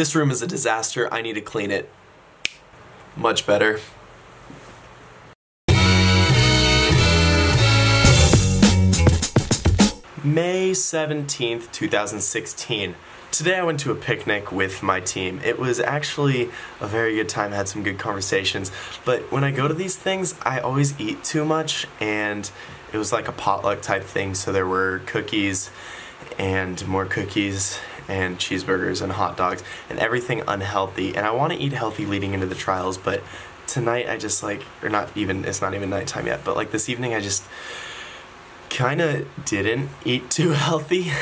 This room is a disaster. I need to clean it. Much better. May 17th, 2016. Today I went to a picnic with my team. It was actually a very good time, I had some good conversations, but when I go to these things, I always eat too much, and it was like a potluck type thing, so there were cookies and more cookies and cheeseburgers and hot dogs and everything unhealthy, and I want to eat healthy leading into the trials, but tonight I just like, or not even, it's not even nighttime yet, but like this evening I just kind of didn't eat too healthy.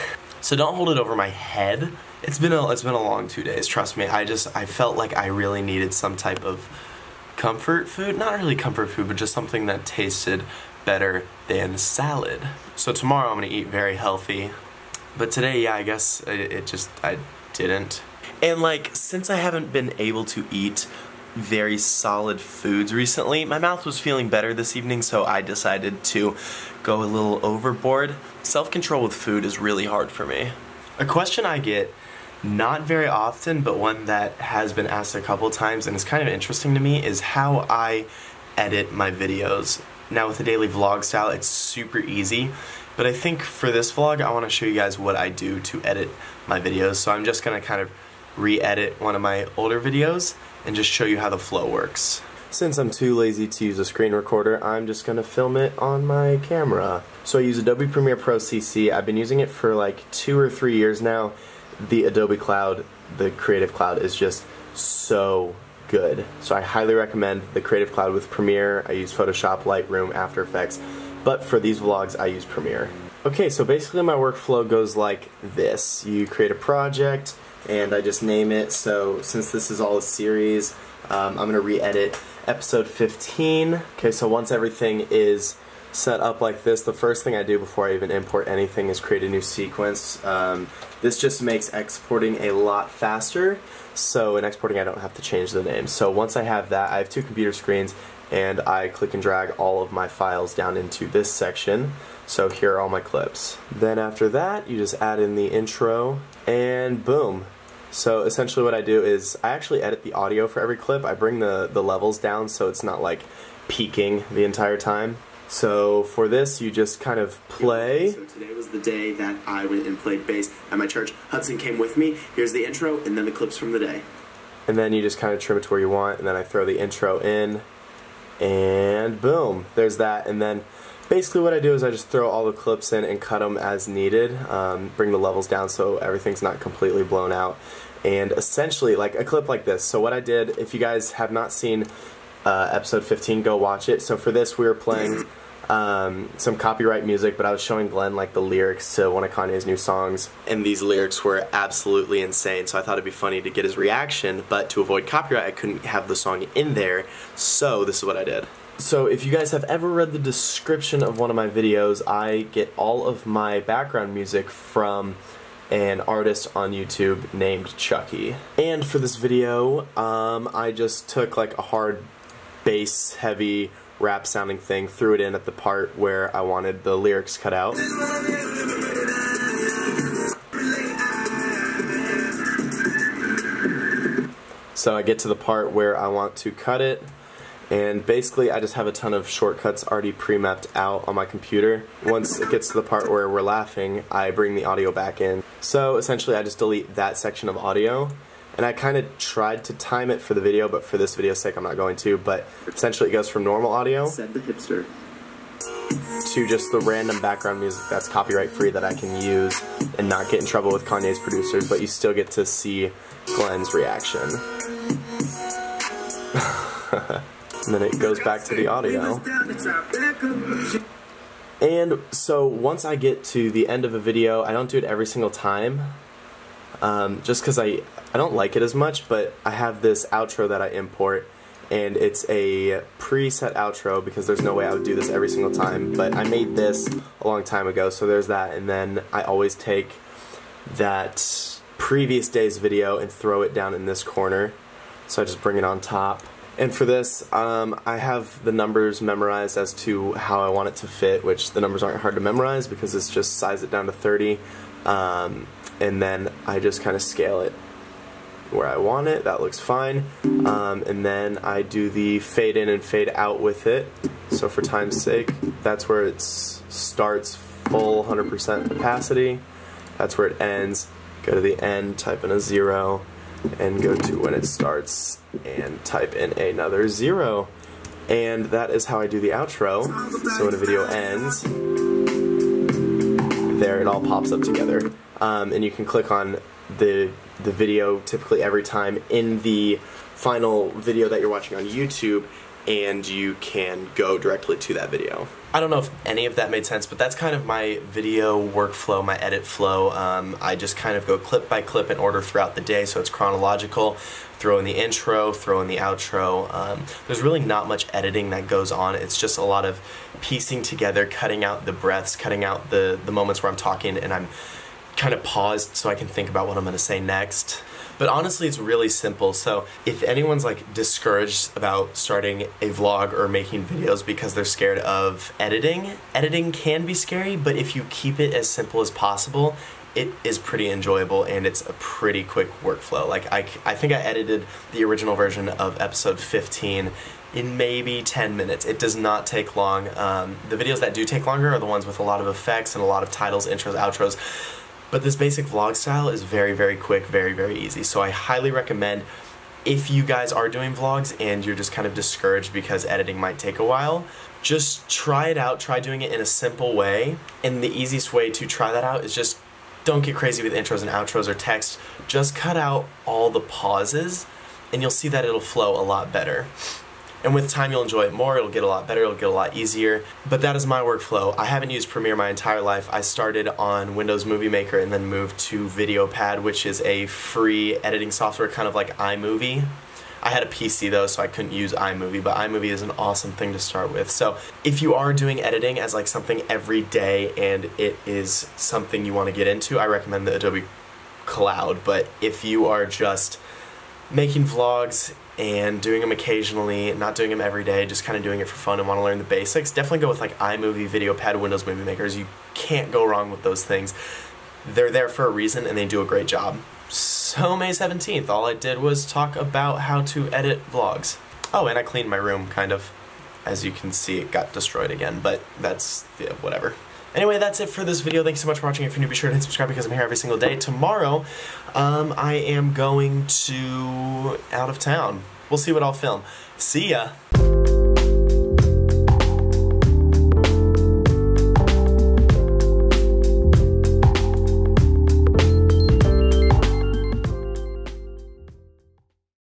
So don't hold it over my head. It's been a it's been a long two days. Trust me. I just I felt like I really needed some type of comfort food. Not really comfort food, but just something that tasted better than salad. So tomorrow I'm gonna eat very healthy. But today, yeah, I guess it, it just I didn't. And like since I haven't been able to eat very solid foods recently. My mouth was feeling better this evening, so I decided to go a little overboard. Self-control with food is really hard for me. A question I get not very often, but one that has been asked a couple times and is kind of interesting to me is how I edit my videos. Now with the daily vlog style, it's super easy, but I think for this vlog, I want to show you guys what I do to edit my videos. So I'm just going to kind of re-edit one of my older videos and just show you how the flow works. Since I'm too lazy to use a screen recorder, I'm just going to film it on my camera. So I use Adobe Premiere Pro CC. I've been using it for like two or three years now. The Adobe Cloud, the Creative Cloud is just so good. So I highly recommend the Creative Cloud with Premiere. I use Photoshop, Lightroom, After Effects, but for these vlogs I use Premiere. Okay, so basically my workflow goes like this. You create a project, and I just name it. So since this is all a series, um, I'm going to re-edit episode 15. Okay, so once everything is set up like this, the first thing I do before I even import anything is create a new sequence. Um, this just makes exporting a lot faster. So in exporting I don't have to change the name. So once I have that, I have two computer screens and I click and drag all of my files down into this section. So here are all my clips. Then after that, you just add in the intro and boom. So essentially what I do is I actually edit the audio for every clip. I bring the, the levels down so it's not like peaking the entire time. So for this, you just kind of play. So today was the day that I went and played bass at my church. Hudson came with me. Here's the intro and then the clips from the day. And then you just kind of trim it to where you want, and then I throw the intro in, and boom, there's that. And then basically what I do is I just throw all the clips in and cut them as needed, um, bring the levels down so everything's not completely blown out. And essentially, like a clip like this. So what I did, if you guys have not seen uh, episode 15, go watch it. So for this, we were playing um, some copyright music, but I was showing Glenn like the lyrics to one of Kanye's new songs, and these lyrics were absolutely insane. So I thought it'd be funny to get his reaction, but to avoid copyright, I couldn't have the song in there. So this is what I did. So if you guys have ever read the description of one of my videos, I get all of my background music from an artist on YouTube named Chuki. And for this video, um, I just took like a hard bass heavy rap sounding thing, threw it in at the part where I wanted the lyrics cut out. So I get to the part where I want to cut it, and basically I just have a ton of shortcuts already pre-mapped out on my computer. Once it gets to the part where we're laughing, I bring the audio back in. So essentially I just delete that section of audio, and I kind of tried to time it for the video, but for this video's sake I'm not going to, but essentially it goes from normal audio Said the hipster. to just the random background music that's copyright free that I can use and not get in trouble with Kanye's producers, but you still get to see Glenn's reaction. and then it goes back to the audio. And so once I get to the end of a video, I don't do it every single time, um, just because I, I don't like it as much, but I have this outro that I import, and it's a preset outro because there's no way I would do this every single time, but I made this a long time ago, so there's that, and then I always take that previous day's video and throw it down in this corner, so I just bring it on top. And for this, um, I have the numbers memorized as to how I want it to fit, which the numbers aren't hard to memorize because it's just size it down to 30, um, and then I just kind of scale it where I want it. That looks fine. Um, and then I do the fade in and fade out with it. So for time's sake, that's where it starts full 100% opacity. That's where it ends. Go to the end, type in a zero, and go to when it starts and type in another zero. And that is how I do the outro. So when a video ends, there it all pops up together. Um, and you can click on the the video typically every time in the final video that you're watching on YouTube and you can go directly to that video. I don't know if any of that made sense, but that's kind of my video workflow, my edit flow. Um, I just kind of go clip by clip in order throughout the day, so it's chronological. Throw in the intro, throw in the outro. Um, there's really not much editing that goes on. It's just a lot of piecing together, cutting out the breaths, cutting out the, the moments where I'm talking and I'm kind of paused so I can think about what I'm going to say next. But honestly, it's really simple. So if anyone's like discouraged about starting a vlog or making videos because they're scared of editing, editing can be scary, but if you keep it as simple as possible, it is pretty enjoyable and it's a pretty quick workflow. Like I, I think I edited the original version of episode 15 in maybe 10 minutes. It does not take long. Um, the videos that do take longer are the ones with a lot of effects and a lot of titles, intros, outros. But this basic vlog style is very, very quick, very, very easy. So I highly recommend if you guys are doing vlogs and you're just kind of discouraged because editing might take a while, just try it out, try doing it in a simple way. And the easiest way to try that out is just don't get crazy with intros and outros or text. Just cut out all the pauses and you'll see that it'll flow a lot better. And with time, you'll enjoy it more. It'll get a lot better. It'll get a lot easier. But that is my workflow. I haven't used Premiere my entire life. I started on Windows Movie Maker and then moved to VideoPad, which is a free editing software, kind of like iMovie. I had a PC though, so I couldn't use iMovie, but iMovie is an awesome thing to start with. So if you are doing editing as like something every day and it is something you want to get into, I recommend the Adobe Cloud. But if you are just making vlogs and doing them occasionally, not doing them every day, just kind of doing it for fun and want to learn the basics, definitely go with like iMovie, VideoPad, Windows Movie Makers. You can't go wrong with those things. They're there for a reason and they do a great job. So May 17th, all I did was talk about how to edit vlogs. Oh, and I cleaned my room, kind of. As you can see, it got destroyed again, but that's, yeah, whatever. Anyway, that's it for this video. Thanks so much for watching. If you're new, be sure to hit subscribe because I'm here every single day. Tomorrow, um, I am going to out of town. We'll see what I'll film. See ya!